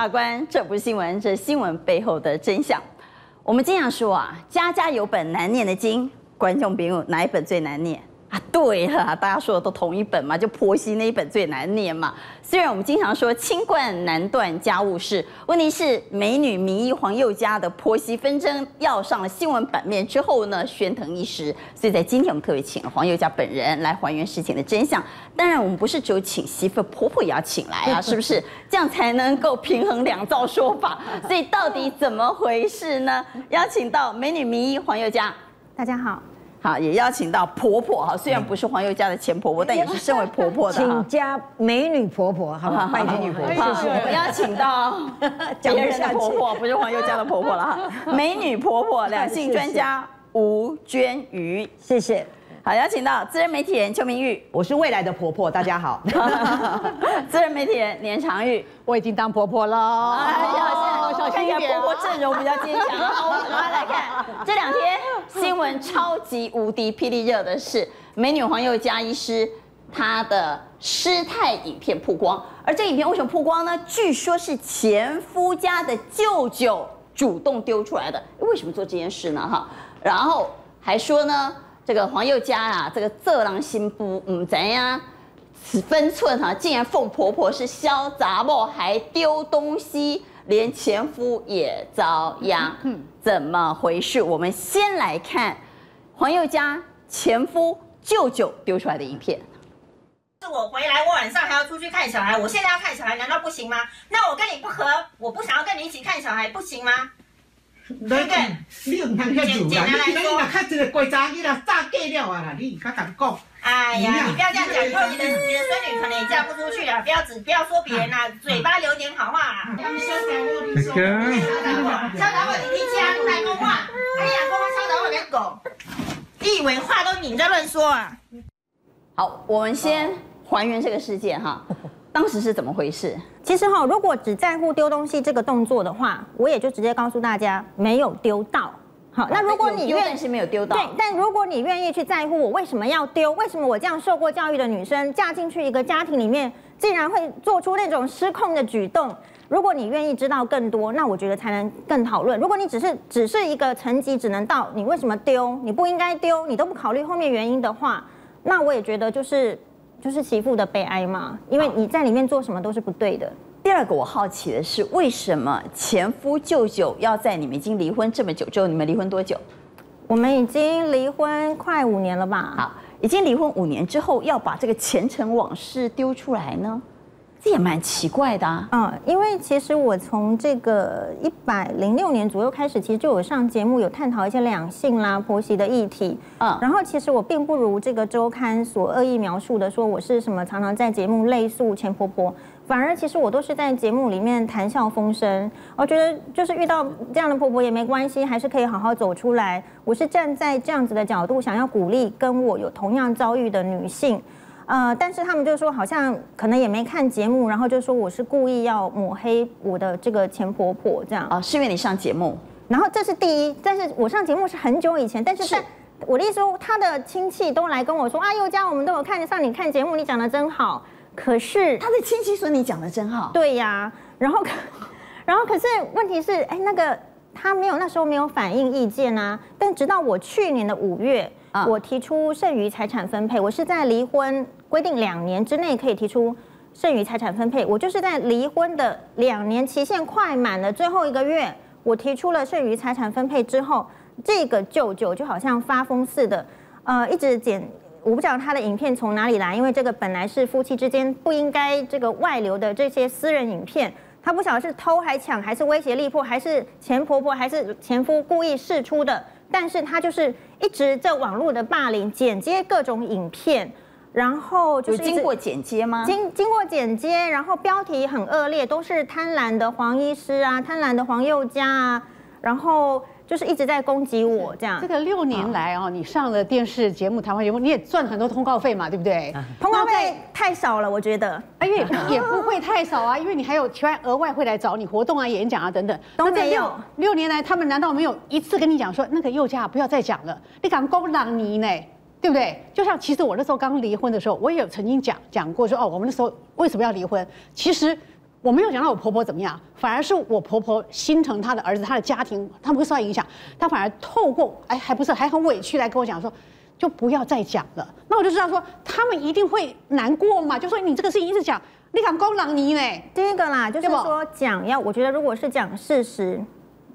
大官，这不是新闻，这是新闻背后的真相。我们经常说啊，家家有本难念的经，观众朋友哪一本最难念？啊，对了，大家说的都同一本嘛，就婆媳那一本最难念嘛。虽然我们经常说清官难断家务事，问题是美女名医黄宥嘉的婆媳纷争要上了新闻版面之后呢，喧腾一时。所以在今天我们特别请了黄宥嘉本人来还原事情的真相。当然，我们不是只有请媳妇，婆婆也要请来啊，是不是？这样才能够平衡两造说法。所以到底怎么回事呢？邀请到美女名医黄宥嘉，大家好。好，也邀请到婆婆哈，虽然不是黄宥嘉的前婆婆，但也是身为婆婆的请加美女婆婆，好不好？美女婆婆，我们邀请到别人的婆婆，不是黄宥嘉的婆婆 了哈。美女婆婆，两性专家吴娟瑜，谢谢。好，邀请到资深媒体人邱明玉，我是未来的婆婆，大家好。资深媒体人连长玉，我已经当婆婆了。哎呀，小心一点，婆婆阵容比较坚强。好，我们来看 这两天新闻超级无敌霹雳热的是美女黄宥嘉医师她的失态影片曝光，而这影片为什么曝光呢？据说是前夫家的舅舅主动丢出来的。为什么做这件事呢？哈，然后还说呢。这个黄宥嘉啊，这个色狼心不嗯怎样此分寸哈，竟然奉婆婆是潇杂货，还丢东西，连前夫也遭殃，怎么回事？我们先来看黄宥嘉前夫舅舅丢出来的影片。是我回来，我晚上还要出去看小孩，我现在要看小孩，难道不行吗？那我跟你不和，我不想要跟你一起看小孩，不行吗？来讲，你唔通遐做啦！你今日若较一个乖查囡仔炸假了啊啦！你讲。哎呀，你不要这样讲，你的你的孙女可能也嫁不出去了。不要只不要说别人啦，嘴巴留点好话啦。他们潇洒我，你说。潇洒我，你听家来讲话。哎呀，讲话潇洒我别狗。你以为话都你在乱说啊？好，我们先还原这个事件哈。当时是怎么回事？其实哈，如果只在乎丢东西这个动作的话，我也就直接告诉大家没有丢到。好，那如果你愿意是没有丢到，对，但如果你愿意去在乎我为什么要丢，为什么我这样受过教育的女生嫁进去一个家庭里面，竟然会做出那种失控的举动？如果你愿意知道更多，那我觉得才能更讨论。如果你只是只是一个层级，只能到你为什么丢，你不应该丢，你都不考虑后面原因的话，那我也觉得就是。就是媳妇的悲哀嘛，因为你在里面做什么都是不对的。第二个我好奇的是，为什么前夫舅舅要在你们已经离婚这么久之后，你们离婚多久？我们已经离婚快五年了吧？好，已经离婚五年之后，要把这个前尘往事丢出来呢？这也蛮奇怪的啊！嗯，因为其实我从这个一百零六年左右开始，其实就有上节目，有探讨一些两性啦、婆媳的议题。嗯，然后其实我并不如这个周刊所恶意描述的，说我是什么常常在节目类诉前婆婆，反而其实我都是在节目里面谈笑风生。我觉得就是遇到这样的婆婆也没关系，还是可以好好走出来。我是站在这样子的角度，想要鼓励跟我有同样遭遇的女性。呃，但是他们就说好像可能也没看节目，然后就说我是故意要抹黑我的这个前婆婆这样啊，是因为你上节目，然后这是第一，但是我上节目是很久以前，但是在我的意思说，他的亲戚都来跟我说啊，佑佳，我们都有看上你看节目，你讲的真好，可是他的亲戚说你讲的真好，对呀，然后然后可是问题是，哎，那个他没有那时候没有反映意见啊，但直到我去年的五月。我提出剩余财产分配，我是在离婚规定两年之内可以提出剩余财产分配，我就是在离婚的两年期限快满的最后一个月，我提出了剩余财产分配之后，这个舅舅就好像发疯似的，呃，一直剪，我不知道他的影片从哪里来，因为这个本来是夫妻之间不应该这个外流的这些私人影片，他不晓得是偷还抢，还是威胁力迫，还是前婆婆，还是前夫故意释出的。但是他就是一直在网络的霸凌，剪接各种影片，然后就是经过剪接吗？经经过剪接，然后标题很恶劣，都是贪婪的黄医师啊，贪婪的黄宥嘉啊，然后。就是一直在攻击我这样。这个六年来哦，你上了电视节目、台湾节目，你也赚了很多通告费嘛，对不对？通告费太少了，我觉得。因为也不会太少啊，因为你还有其他额外会来找你活动啊、演讲啊等等。都没有。六年来，他们难道没有一次跟你讲说那个宥嘉不要再讲了？你敢攻朗你呢？对不对？就像其实我那时候刚离婚的时候，我也有曾经讲讲过说哦，我们那时候为什么要离婚？其实。我没有讲到我婆婆怎么样，反而是我婆婆心疼她的儿子，她的家庭，他们会受到影响。她反而透过哎，还不是还很委屈来跟我讲说，就不要再讲了。那我就知道说，他们一定会难过嘛，就说你这个事情一直讲，你敢勾狼你呢？第一个啦，就是说讲要，我觉得如果是讲事实，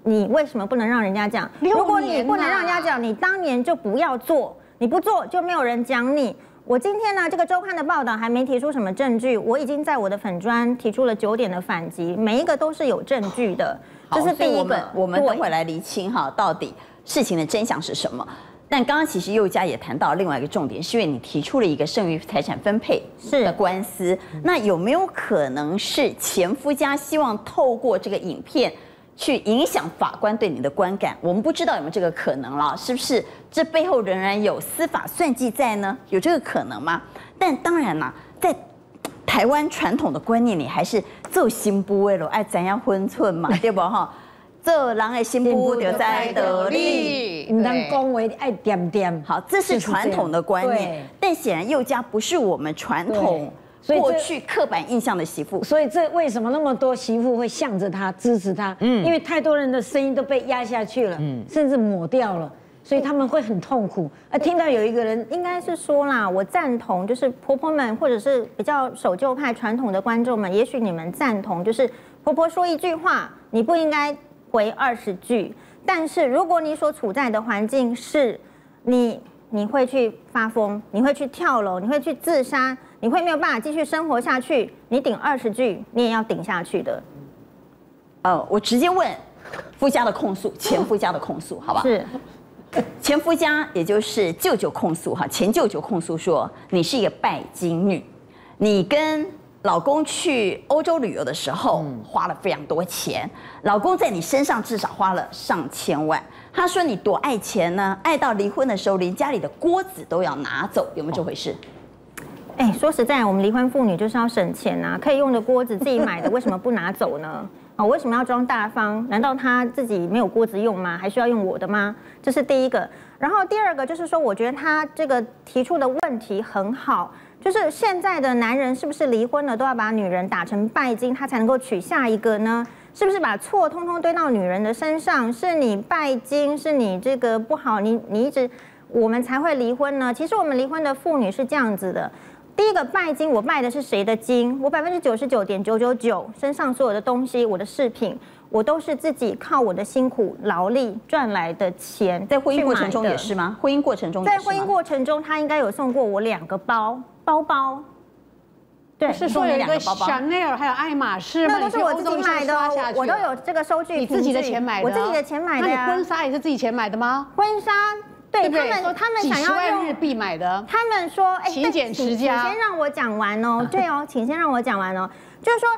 你为什么不能让人家讲？如果你不能让人家讲，你当年就不要做，你不做就没有人讲你。我今天呢，这个周刊的报道还没提出什么证据，我已经在我的粉砖提出了九点的反击，每一个都是有证据的。这是第一个，我们等会来厘清哈，到底事情的真相是什么。但刚刚其实佑嘉也谈到另外一个重点，是因为你提出了一个剩余财产分配的官司，那有没有可能是前夫家希望透过这个影片？去影响法官对你的观感，我们不知道有没有这个可能了，是不是？这背后仍然有司法算计在呢？有这个可能吗？但当然啦，在台湾传统的观念里，还是做新不为了爱怎样分寸嘛，对不哈？做人的新妇就在得力，唔能恭维爱点点。好，这是传统的观念，但显然佑家不是我们传统。过去刻板印象的媳妇，所以这为什么那么多媳妇会向着他支持他？嗯，因为太多人的声音都被压下去了，嗯，甚至抹掉了，所以他们会很痛苦。而听到有一个人，应该是说啦，我赞同，就是婆婆们或者是比较守旧派传统的观众们，也许你们赞同，就是婆婆说一句话，你不应该回二十句。但是如果你所处在的环境是，你你会去发疯，你会去跳楼，你会去自杀。你会没有办法继续生活下去？你顶二十句，你也要顶下去的。呃，我直接问夫家的控诉，前夫家的控诉，好吧？是前夫家，也就是舅舅控诉哈，前舅舅控诉说你是一个拜金女，你跟老公去欧洲旅游的时候花了非常多钱，老公在你身上至少花了上千万。他说你多爱钱呢，爱到离婚的时候连家里的锅子都要拿走，有没有这回事？哎，说实在，我们离婚妇女就是要省钱呐，可以用的锅子自己买的，为什么不拿走呢？啊，为什么要装大方？难道他自己没有锅子用吗？还需要用我的吗？这是第一个。然后第二个就是说，我觉得他这个提出的问题很好，就是现在的男人是不是离婚了都要把女人打成拜金，他才能够娶下一个呢？是不是把错通通堆到女人的身上？是你拜金，是你这个不好，你你一直我们才会离婚呢？其实我们离婚的妇女是这样子的。第一个拜金，我拜的是谁的金？我百分之九十九点九九九身上所有的东西，我的饰品，我都是自己靠我的辛苦劳力赚来的钱。在婚姻过程中也是吗？婚姻过程中在婚姻过程中，他应该有送过我两个包包包。对，是说有两个香奈儿还有爱马仕那都是我自己买的，我都有这个收据。你自己的钱买的？我自己的钱买的。那你婚纱也是自己钱买的吗？婚纱。对他们，他们想要用日币买的。他们说：“哎，勤俭持家。”请先让我讲完哦。对哦，请先让我讲完哦。就是说，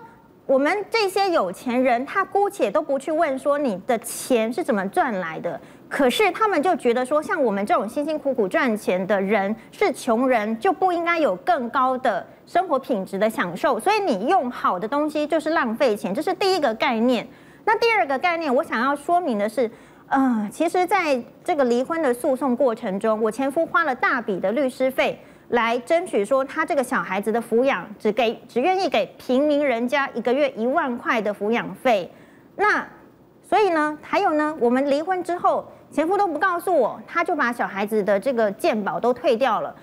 我们这些有钱人，他姑且都不去问说你的钱是怎么赚来的。可是他们就觉得说，像我们这种辛辛苦苦赚钱的人是穷人，就不应该有更高的生活品质的享受。所以你用好的东西就是浪费钱，这是第一个概念。那第二个概念，我想要说明的是。嗯，其实，在这个离婚的诉讼过程中，我前夫花了大笔的律师费来争取，说他这个小孩子的抚养只给只愿意给平民人家一个月一万块的抚养费。那所以呢，还有呢，我们离婚之后，前夫都不告诉我，他就把小孩子的这个健保都退掉了，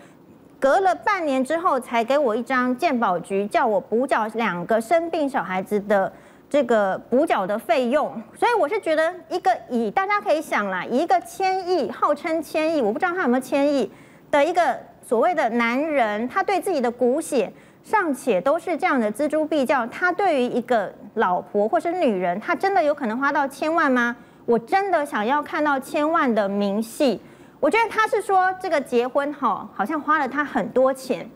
隔了半年之后才给我一张健保局叫我补缴两个生病小孩子的。这个补缴的费用，所以我是觉得一个以大家可以想啦，一个千亿号称千亿，我不知道他有没有千亿的一个所谓的男人，他对自己的骨血尚且都是这样的锱铢必较，他对于一个老婆或是女人，他真的有可能花到千万吗？我真的想要看到千万的明细。我觉得他是说这个结婚哈，好像花了他很多钱。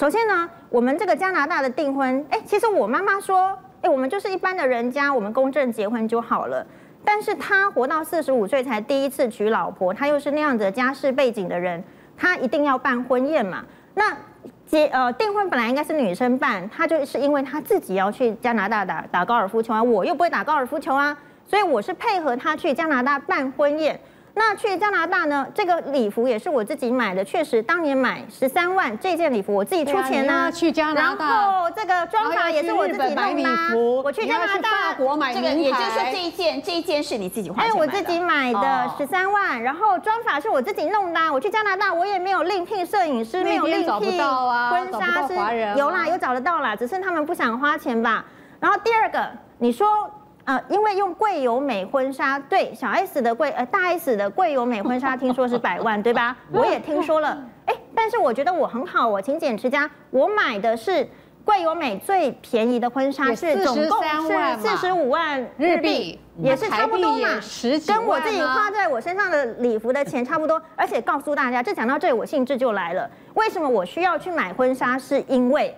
首先呢，我们这个加拿大的订婚，哎，其实我妈妈说。哎，我们就是一般的人家，我们公证结婚就好了。但是他活到四十五岁才第一次娶老婆，他又是那样子家世背景的人，他一定要办婚宴嘛？那结呃订婚本来应该是女生办，他就是因为他自己要去加拿大打打高尔夫球啊，我又不会打高尔夫球啊，所以我是配合他去加拿大办婚宴。那去加拿大呢？这个礼服也是我自己买的，确实当年买十三万这件礼服我自己出钱呢、去加拿大然后这个妆发也是我自己弄的、礼啊服。我去加拿大。国买这个也就是说这一件这一件是你自己花哎，钱买的我自己买的哦十三万，然后妆发是我自己弄的啊、我去加拿大，我也没有另聘摄影师，没有另聘婚纱师，啊有啦，有找得到啦，只是他们不想花钱吧。然后第二个，你说。呃，因为用贵友美婚纱，对小 S 的贵呃大 S 的贵友美婚纱，听说是百万，对吧？我也听说了，哎，但是我觉得我很好，我勤俭持家，我买的是贵友美最便宜的婚纱，也是总共43是四十五万日日币币，也是差不多嘛跟我自己花在我身上的礼服的钱差不多。而且告诉大家，这讲到这里，我兴致就来了。为什么我需要去买婚纱？是因为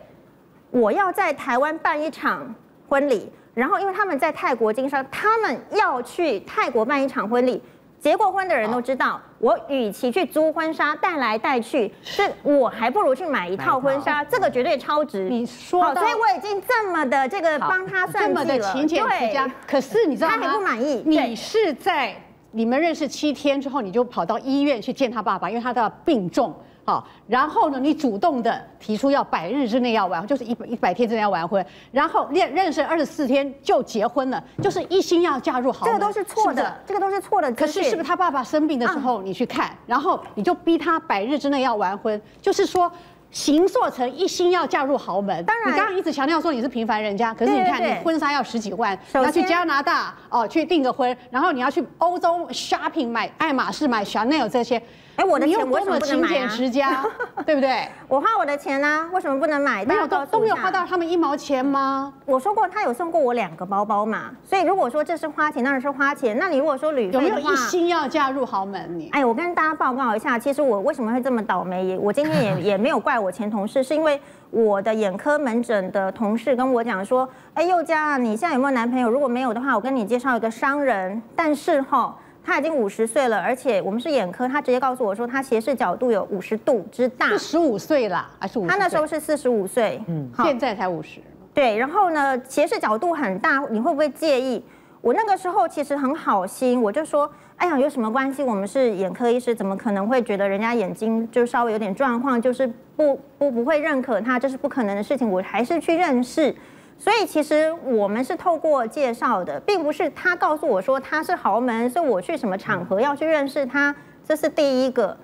我要在台湾办一场婚礼，然后因为他们在泰国经商，他们要去泰国办一场婚礼。结过婚的人都知道，我与其去租婚纱带来带去，这我还不如去买一套婚纱，这个绝对超值。你说好，所以我已经这么的这个帮他算这么的计了，勤俭持家对，可是你知道吗？他还不满意你是在你们认识七天之后，你就跑到医院去见他爸爸，因为他的病重。好，然后呢，你主动的提出要百日之内要完，就是一百一百天之内要完婚，然后认认识二十四天就结婚了，就是一心要嫁入豪门，这个都是错的，这个都是错的。可是是不是他爸爸生病的时候你去看，然后你就逼他百日之内要完婚，就是说。形塑成一心要嫁入豪门，当然。你刚刚一直强调说你是平凡人家，可是你看你婚纱要十几万，要去加拿大哦去订个婚，然后你要去欧洲 shopping 买爱马仕、买 Chanel 这些，哎我的钱为什么勤不能买啊俭持家，对不对？我花我的钱呢、为什么不能买？没有都都没有花到他们一毛钱吗？我说过，他有送过我两个包包嘛，所以如果说这是花钱，当然是花钱。那你如果说旅有没有一心要嫁入豪门？你哎，我跟大家报告一下，其实我为什么会这么倒霉？也我今天也 也没有怪我前同事，是因为我的眼科门诊的同事跟我讲说，哎，佑佳啊，你现在有没有男朋友？如果没有的话，我跟你介绍一个商人，但是哈。他已经五十岁了，而且我们是眼科，他直接告诉我说，他斜视角度有五十度之大是。十五岁啦，还是五？他那时候是四十五岁，嗯，好，现在才五十。对，然后呢，斜视角度很大，你会不会介意？我那个时候其实很好心，我就说，哎呀，有什么关系？我们是眼科医师，怎么可能会觉得人家眼睛就稍微有点状况，就是不不不会认可他，这是不可能的事情，我还是去认识。所以其实我们是透过介绍的，并不是他告诉我说他是豪门，是我去什么场合要去认识他，这是第一个，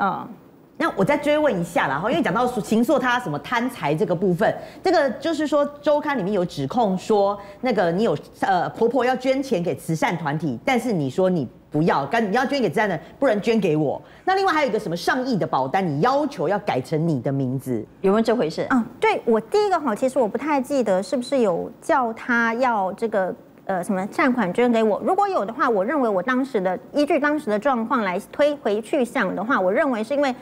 嗯。那我再追问一下啦，哈，因为讲到秦朔他什么贪财这个部分，这个就是说周刊里面有指控说，那个你有呃婆婆要捐钱给慈善团体，但是你说你不要，干你要捐给慈善的，不能捐给我。那另外还有一个什么上亿的保单，你要求要改成你的名字，有没有这回事？啊，对我第一个哈，其实我不太记得是不是有叫他要这个呃什么善款捐给我。如果有的话，我认为我当时的依据当时的状况来推回去想的话，我认为是因为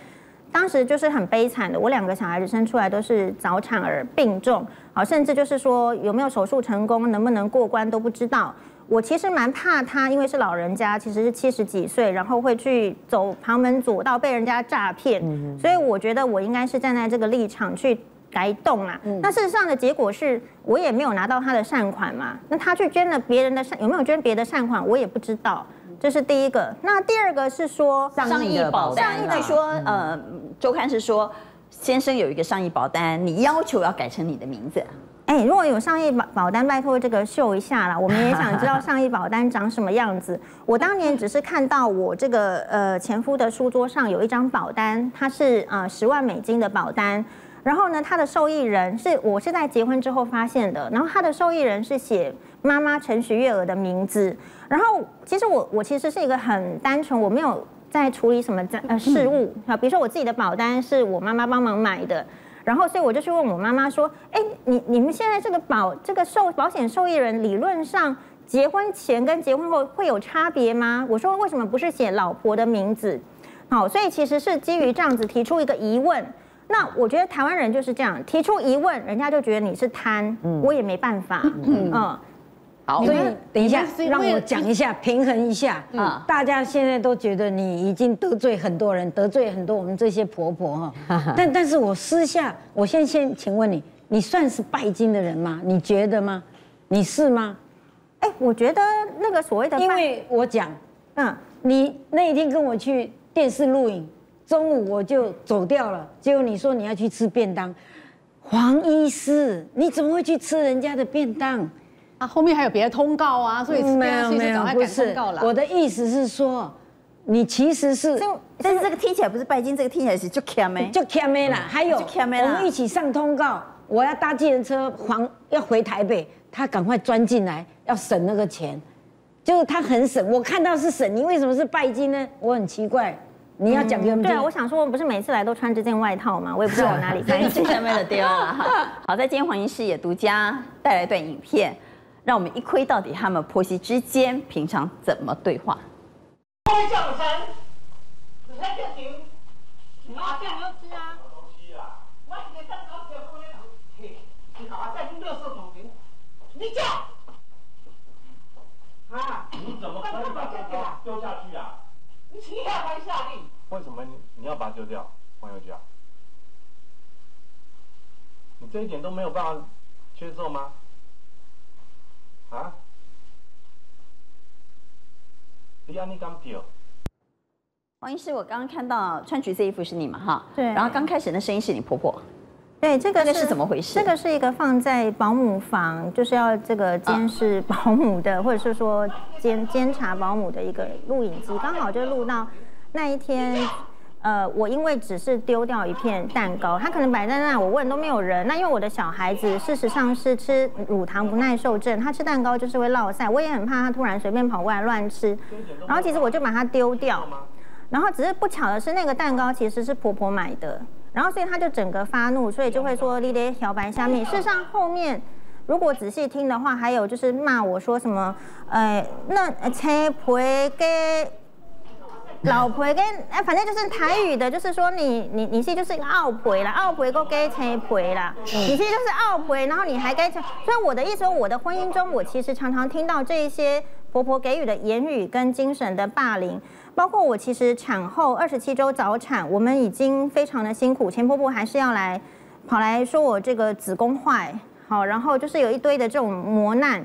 当时就是很悲惨的，我两个小孩子生出来都是早产儿病重，好，甚至就是说有没有手术成功，能不能过关都不知道。我其实蛮怕他，因为是老人家，其实是七十几岁，然后会去走旁门左道，被人家诈骗，所以我觉得我应该是站在这个立场去改动啦。那事实上的结果是我也没有拿到他的善款嘛，那他去捐了别人的善，有没有捐别的善款，我也不知道。这是第一个。那第二个是说，上亿保单，上亿的说呃，周刊是说先生有一个上亿保单，你要求要改成你的名字。哎，如果有上亿保保单，拜托这个秀一下啦，我们也想知道上亿保单长什么样子。我当年只是看到我这个呃前夫的书桌上有一张保单，它是呃十万美金的保单，然后呢，他的受益人是我是在结婚之后发现的，然后他的受益人是写妈妈陈徐月娥的名字，然后其实我我其实是一个很单纯，我没有在处理什么呃事务啊，比如说我自己的保单是我妈妈帮忙买的。然后，所以我就去问我妈妈说：“哎，你你们现在这个保这个受保险受益人，理论上结婚前跟结婚后会有差别吗？”我说：“为什么不是写老婆的名字？”好，所以其实是基于这样子提出一个疑问。那我觉得台湾人就是这样，提出疑问，人家就觉得你是贪，我也没办法。嗯，好，所以等一下让我讲一下，平衡一下嗯啊。大家现在都觉得你已经得罪很多人，得罪很多我们这些婆婆哈。但但是我私下，我先先请问你，你算是拜金的人吗？你觉得吗？你是吗？哎，我觉得那个所谓的，因为我讲，嗯，你那一天跟我去电视录影，中午我就走掉了，结果你说你要去吃便当，黄医师，你怎么会去吃人家的便当？啊，后面还有别的通告啊，所以没有没有，不是，我的意思是说，你其实是，但是这个听起来不是拜金，这个听起来是就 cam 就 cam 啦，还有我们一起上通告，我要搭计程车还要回台北，他赶快钻进来要省那个钱，就是他很省，我看到是省，你为什么是拜金呢？我很奇怪，你要讲给我们听。对啊，我想说，我不是每次来都穿这件外套吗？我也不知道我哪里拜金。前面的丢了哈。好在今天黄医师也独家带来一段影片。让我们一窥到底他们婆媳之间平常怎么对话。我叫我生，你在叫谁？你阿酱要吃啊？我一个蛋糕叫过来，嘿，你好啊，再去乐色桶里，你叫。啊？你怎么可以把蛋糕丢下去啊？你欺下还下令？为什么你你要把它丢掉，黄友佳？你这一点都没有办法接受吗？啊！你安尼敢跳？王医师，我刚刚看到穿橘色衣服是你嘛？哈，对。然后刚开始那声音是你婆婆。对，这个是怎么回事？这个是一个放在保姆房，就是要这个监视保姆的，或者是说监监察保姆的一个录影机，刚好就录到那一天。呃，我因为只是丢掉一片蛋糕，他可能摆在那，我问都没有人。那因为我的小孩子事实上是吃乳糖不耐受症，他吃蛋糕就是会落腮，我也很怕他突然随便跑过来乱吃。然后其实我就把它丢掉，然后只是不巧的是那个蛋糕其实是婆婆买的，然后所以他就整个发怒，所以就会说你得小白下面。事实上后面如果仔细听的话，还有就是骂我说什么，呃，那切皮给。老婆跟哎，反正就是台语的，就是说你你你是就是一个奥婆啦，奥婆够给钱婆啦，你是就是奥婆，然后你还该所以我的意思说，我的婚姻中，我其实常常听到这一些婆婆给予的言语跟精神的霸凌，包括我其实产后二十七周早产，我们已经非常的辛苦，前婆婆还是要来跑来说我这个子宫坏，好，然后就是有一堆的这种磨难，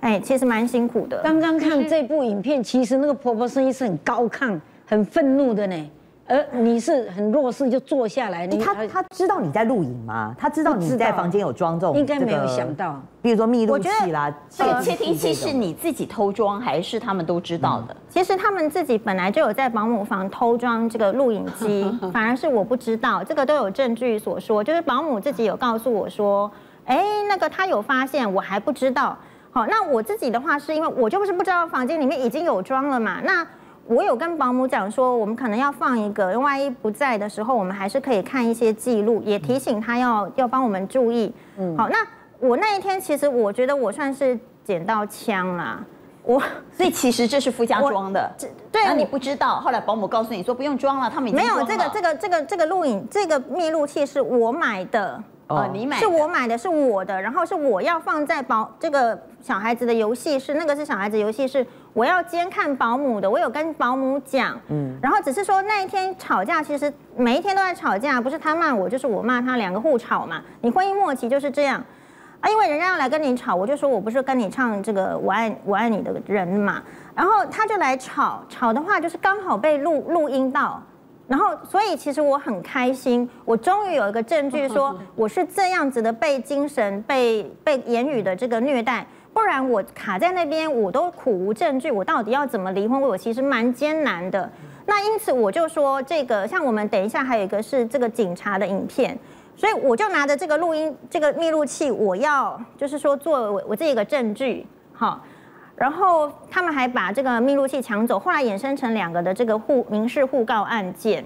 哎，其实蛮辛苦的。刚刚看这部影片，其实那个婆婆声音是很高亢。很愤怒的呢，而你是很弱势，就坐下来。你他他知道你在录影吗？他知道你在房间有装这种，应该没有想到。比如说密录器啦，这个窃听器是你自己偷装，还是他们都知道的？其实他们自己本来就有在保姆房偷装这个录影机，反而是我不知道。这个都有证据所说，就是保姆自己有告诉我说，哎，那个他有发现，我还不知道。好，那我自己的话是因为我就不是不知道房间里面已经有装了嘛，那。我有跟保姆讲说，我们可能要放一个，万一不在的时候，我们还是可以看一些记录，也提醒他要要帮我们注意。嗯，好，那我那一天其实我觉得我算是捡到枪啦，我 所以其实这是附加装的，对，那你不知道，后来保姆告诉你说不用装了，他们没有这个这个这个这个录影这个密录器是我买的。哦，你买是我买的，是我的，然后是我要放在保这个小孩子的游戏室，那个是小孩子游戏室，我要监看保姆的，我有跟保姆讲，嗯，然后只是说那一天吵架，其实每一天都在吵架，不是他骂我，就是我骂他，两个互吵嘛。你婚姻末期就是这样啊，因为人家要来跟你吵，我就说我不是跟你唱这个我爱我爱你的人嘛，然后他就来吵，吵的话就是刚好被录录音到。然后，所以其实我很开心，我终于有一个证据说我是这样子的被精神、被被言语的这个虐待，不然我卡在那边，我都苦无证据，我到底要怎么离婚？我其实蛮艰难的。那因此我就说，这个像我们等一下还有一个是这个警察的影片，所以我就拿着这个录音、这个密录器，我要就是说作为我这一个证据，好。然后他们还把这个密录器抢走，后来衍生成两个的这个互民事互告案件。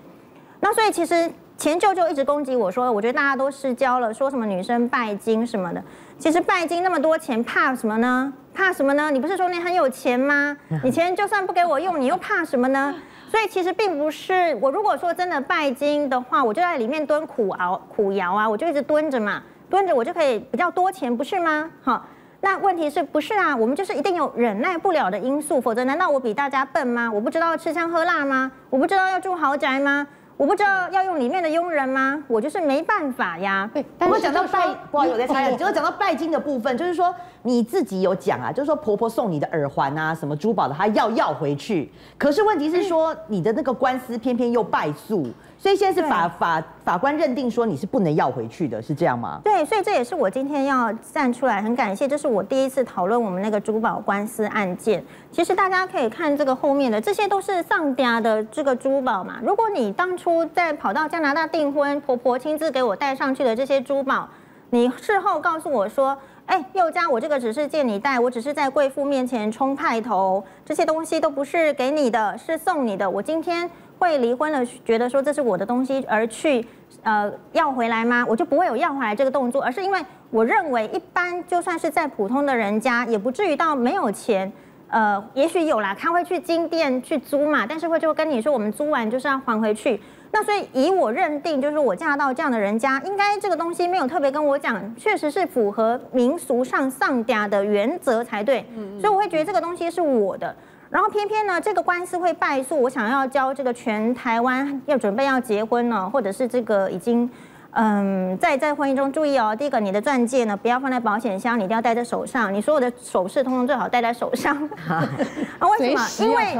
那所以其实前舅舅一直攻击我说，我觉得大家都失交了，说什么女生拜金什么的。其实拜金那么多钱，怕什么呢？怕什么呢？你不是说你很有钱吗？你钱就算不给我用，你又怕什么呢？所以其实并不是我如果说真的拜金的话，我就在里面蹲苦熬苦窑啊，我就一直蹲着嘛，蹲着我就可以比较多钱，不是吗？好。那问题是不是啊？我们就是一定有忍耐不了的因素，否则难道我比大家笨吗？我不知道吃香喝辣吗？我不知道要住豪宅吗？我不知道要用里面的佣人吗？我就是没办法呀。对，但是讲到拜，不好意思，我再插一哦下，就是讲到拜金的部分，就是说你自己有讲啊，就是说婆婆送你的耳环啊，什么珠宝的，她要要回去。可是问题是说，你的那个官司偏偏又败诉，所以现在是法法法官认定说你是不能要回去的，是这样吗？对，所以这也是我今天要站出来，很感谢，这是我第一次讨论我们那个珠宝官司案件。其实大家可以看这个后面的，这些都是上家的这个珠宝嘛。如果你当初在跑到加拿大订婚，婆婆亲自给我带上去的这些珠宝，你事后告诉我说，哎，佑佳，我这个只是借你戴，我只是在贵妇面前充派头，这些东西都不是给你的，是送你的。我今天会离婚了，觉得说这是我的东西，而去呃要回来吗？我就不会有要回来这个动作，而是因为我认为一般就算是在普通的人家，也不至于到没有钱。呃，也许有啦，他会去金店去租嘛，但是会就会跟你说，我们租完就是要还回去。那所以以我认定，就是我嫁到这样的人家，应该这个东西没有特别跟我讲，确实是符合民俗上上家的原则才对。所以我会觉得这个东西是我的。然后偏偏呢，这个官司会败诉，我想要教这个全台湾要准备要结婚呢，或者是这个已经。嗯，在在婚姻中注意哦，第一个，你的钻戒呢不要放在保险箱，你一定要戴在手上。你所有的首饰通通最好戴在手上。啊，为什么？因为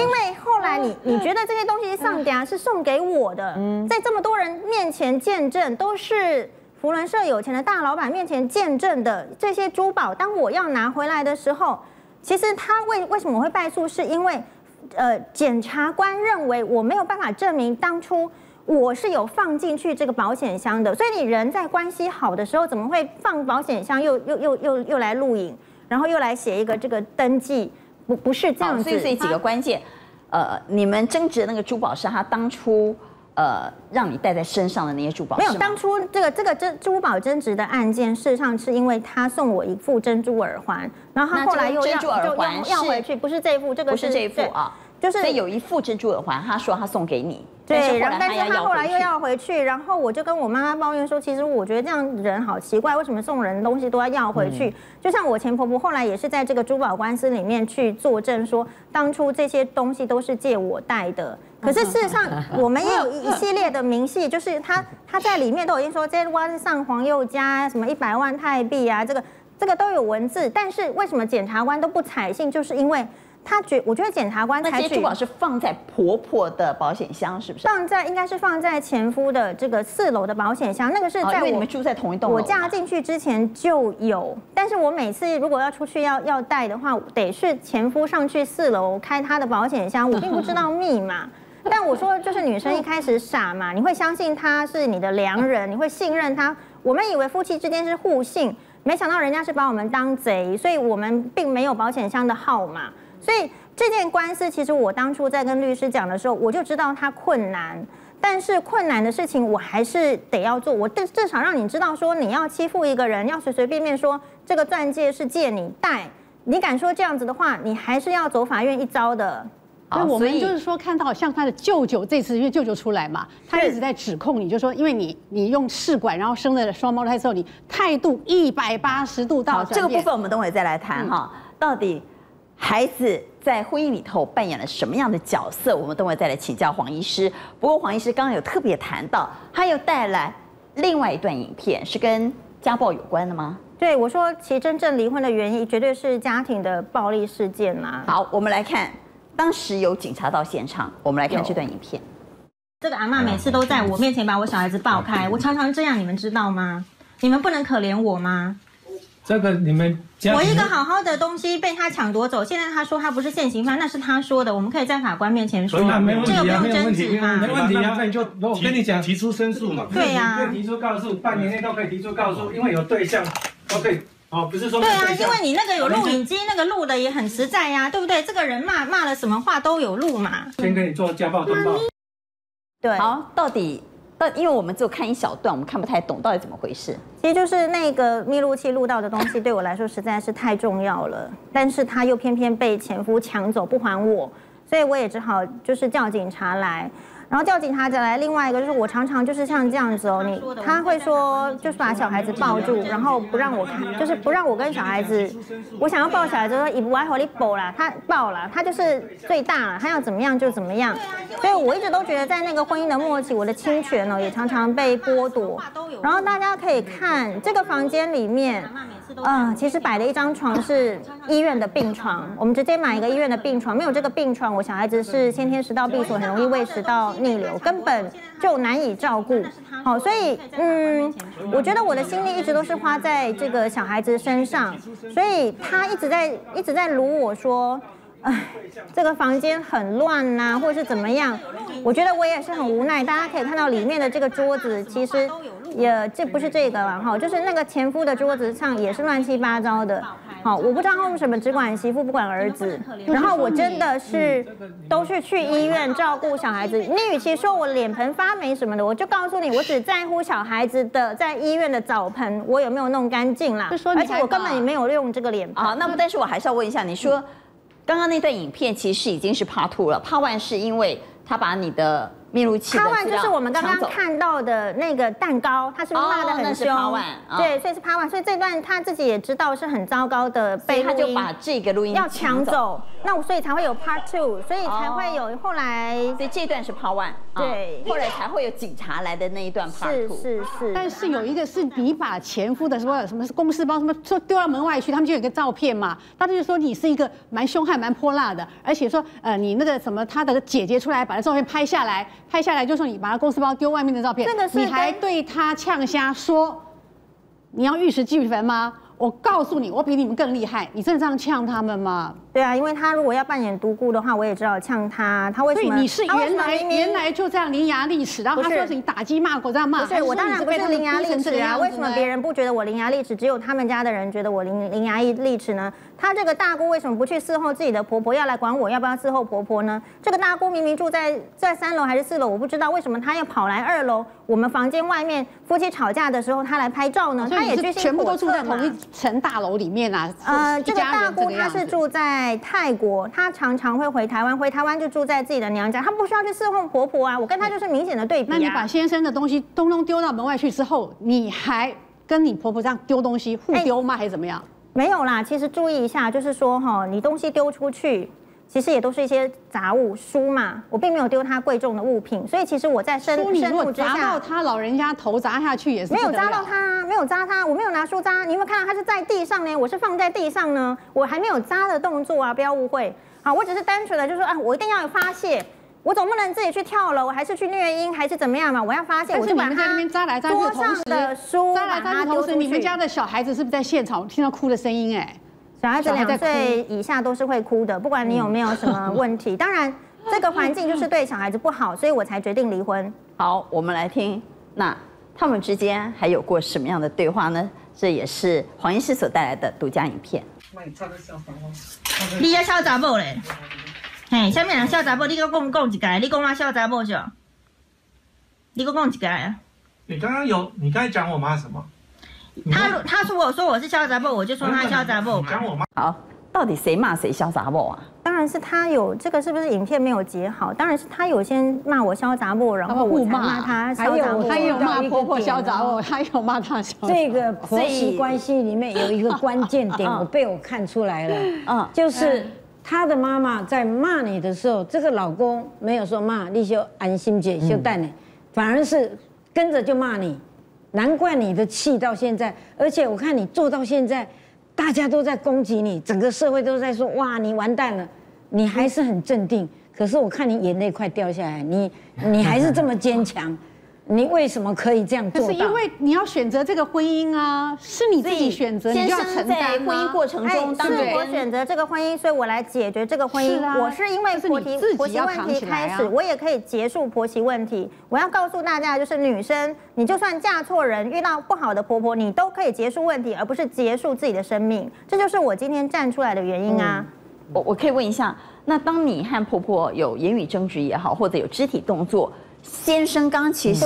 因为后来你你觉得这些东西上家是送给我的，在这么多人面前见证，都是福伦社有钱的大老板面前见证的这些珠宝，当我要拿回来的时候，其实他为为什么会败诉，是因为呃，检察官认为我没有办法证明当初我是有放进去这个保险箱的，所以你人在关系好的时候，怎么会放保险箱又又又又又来录影，然后又来写一个这个登记？不不是这样子，好所以所以几个关键，呃，你们争执的那个珠宝是他当初呃让你带在身上的那些珠宝，没有，当初这个这个珍珠宝争执的案件，事实上是因为他送我一副珍珠耳环，然后他后来又要耳环是要要回去，不是这一副，这个不是这一副啊，就是有一副珍珠耳环，他说他送给你，对，然后但是他后来又。要回去，然后我就跟我妈妈抱怨说，其实我觉得这样人好奇怪，为什么送人的东西都要要回去？就像我前婆婆后来也是在这个珠宝官司里面去作证说，当初这些东西都是借我带的。可是事实上，我们也有一一系列的明细，就是他他在里面都已经说，这湾上黄宥嘉什么一百万泰币啊，这个这个都有文字，但是为什么检察官都不采信？就是因为他觉，我觉得检察官采取珠宝是放在婆婆的保险箱，是不是？放在应该是放在前夫的这个四楼的保险箱，那个是哦在我因为你们住在同一栋楼我嫁进去之前就有，但是我每次如果要出去要要带的话，得是前夫上去四楼开他的保险箱，我并不知道密码。但我说，就是女生一开始傻嘛，你会相信他是你的良人，你会信任他。我们以为夫妻之间是互信，没想到人家是把我们当贼，所以我们并没有保险箱的号码。所以这件官司，其实我当初在跟律师讲的时候，我就知道它困难。但是困难的事情我还是得要做，我至至少让你知道说你要欺负一个人，要随随便便说这个钻戒是借你戴，你敢说这样子的话，你还是要走法院一遭的。所以我们就是说，看到像他的舅舅这次，因为舅舅出来嘛，他一直在指控你，就说因为你你用试管，然后生了双胞胎之后，你态度一百八十度大好，转变。这个部分我们等会再来谈哈，到底孩子在婚姻里头扮演了什么样的角色？我们等会再来请教黄医师。不过黄医师刚刚有特别谈到，他又带来另外一段影片，是跟家暴有关的吗？对我说，其实真正离婚的原因绝对是家庭的暴力事件呐、好，我们来看，当时有警察到现场，我们来看这段影片。这个阿妈每次都在我面前把我小孩子抱开，我常常这样，你们知道吗？你们不能可怜我吗？这个你们家我一个好好的东西被他抢夺走，现在他说他不是现行犯，那是他说的，我们可以在法官面前说，那没问题啊，这个不用没有问题，争执嘛没。问题啊。那你就我跟你讲，提出申诉嘛。对呀可以提出告诉，半年内都可以提出告诉，因为有对象都可以。哦，不是说对啊，因为你那个有录影机，那个录的也很实在呀、对不对？这个人骂骂了什么话都有录嘛。先跟你做家暴通报。对，好，到底到，因为我们只有看一小段，我们看不太懂到底怎么回事。其实就是那个密录器录到的东西，对我来说实在是太重要了。但是他又偏偏被前夫抢走不还我，所以我也只好就是叫警察来。然后叫警察再来，另外一个就是我常常就是像这样子哦，你他会说就是把小孩子抱住，然后不让我看，就是不让我跟小孩子，我想要抱小孩子说以不爱和你抱啦，他抱了，他就是最大了，他要怎么样就怎么样，所以我一直都觉得在那个婚姻的末期，我的侵权呢也常常被剥夺。然后大家可以看这个房间里面。啊，其实摆了一张床是医院的病床，我们直接买一个医院的病床，没有这个病床，我小孩子是先天食道闭锁，很容易胃食道逆流，根本就难以照顾。好，所以嗯，我觉得我的心力一直都是花在这个小孩子身上，所以他一直在一直在撸我说，哎，这个房间很乱呐，或者是怎么样？我觉得我也是很无奈。大家可以看到里面的这个桌子，其实。也这不是这个了哈，就是那个前夫的桌子上也是乱七八糟的。好，我不知道他为什么只管媳妇不管儿子。然后我真的是都是去医院照顾小孩子。你与其说我脸盆发霉什么的，我就告诉你，我只在乎小孩子的在医院的澡盆我有没有弄干净啦。而且我根本也没有用这个脸盆。啊，那么但是我还是要问一下，你说刚刚那段影片其实已经是 Part Two 了，Part One 是因为他把你的。密录器。趴万就是我们刚刚看到的那个蛋糕，他是骂的很凶。对，所以是趴万，所以这段他自己也知道是很糟糕的，被他就把这个录音要抢走。那我所以才会有 Part Two，所以才会有后来。所以这段是 Part One，对，后来才会有警察来的那一段 Part Two。是是是。但是有一个是你把前夫的什么什么公司包什么说丢到门外去，他们就有个照片嘛，他就说你是一个蛮凶悍、蛮泼辣的，而且说呃你那个什么他的姐姐出来把那照片拍下来，拍下来就说你。把他公司包丢外面的照片，你还对他呛瞎说，你要玉石俱焚吗？我告诉你，我比你们更厉害。你真的这样呛他们吗？对啊，因为他如果要扮演独孤的话，我也知道呛他。他为什么？你是原来原来就这样伶牙俐齿，然后他说是你打击骂狗这样骂。对，我当然不是伶牙俐齿啊。为什么别人不觉得我伶牙俐齿，只有他们家的人觉得我伶伶牙俐齿呢？他这个大姑为什么不去伺候自己的婆婆，要来管我要不要伺候婆婆呢？这个大姑明明住在在三楼还是四楼，我不知道为什么她要跑来二楼，我们房间外面夫妻吵架的时候，她来拍照呢？她也全部都住在同一层大楼里面啊。呃，这个大姑她是住在泰国，她常常会回台湾，回台湾就住在自己的娘家，她不需要去伺候婆婆啊。我跟她就是明显的对比。那你把先生的东西通通丢到门外去之后，你还跟你婆婆这样丢东西互丢吗？还是怎么样？没有啦，其实注意一下，就是说哈，你东西丢出去，其实也都是一些杂物书嘛，我并没有丢他贵重的物品，所以其实我在深深入之下，砸到他老人家头砸下去也是没有砸到他，没有砸他，我没有拿书砸，你有没有看到他是在地上呢？我是放在地上呢，我还没有砸的动作啊，不要误会，好，我只是单纯的就说啊，我一定要有发泄。我总不能自己去跳楼，还是去虐婴，还是怎么样嘛？我要发泄，我就把他桌上的书把它丢出去。你们家的小孩子是不是在现场听到哭的声音？哎，小孩子两岁以下都是会哭的，不管你有没有什么 问题。当然，这个环境就是对小孩子不好，所以我才决定离婚。好，我们来听，那他们之间还有过什么样的对话呢？这也是黄医师所带来的独家影片。你要笑杂某嘞？嘿，下面人笑杂某，你给我讲讲一个，你讲我笑杂某是？你给我讲一个啊？你刚刚有，你刚才讲我妈什么？他他说我说我是小杂某，我就说他小杂某嘛。讲我妈。好，到底谁骂谁小杂某啊？当然是他有这个，是不是影片没有截好？当然是他有先骂我小杂某，然后我才骂他小杂某。他有骂婆婆小杂某，他有骂他小。这个婆媳关系里面有一个关键点，我被我看出来了。嗯，就是。他的妈妈在骂你的时候，这个老公没有说骂你就安心姐就带你，反而是跟着就骂你，难怪你的气到现在。而且我看你做到现在，大家都在攻击你，整个社会都在说哇你完蛋了，你还是很镇定。可是我看你眼泪快掉下来，你你还是这么坚强。你为什么可以这样做？是因为你要选择这个婚姻啊，是你自己选择，你要承担婚姻过程中，是我选择这个婚姻，所以我来解决这个婚姻。我是因为婆媳婆媳问题开始，我也可以结束婆媳问题。我要告诉大家，就是女生，你就算嫁错人，遇到不好的婆婆，你都可以结束问题，而不是结束自己的生命。这就是我今天站出来的原因啊！我我可以问一下，那当你和婆婆有言语争执也好，或者有肢体动作？先生刚其实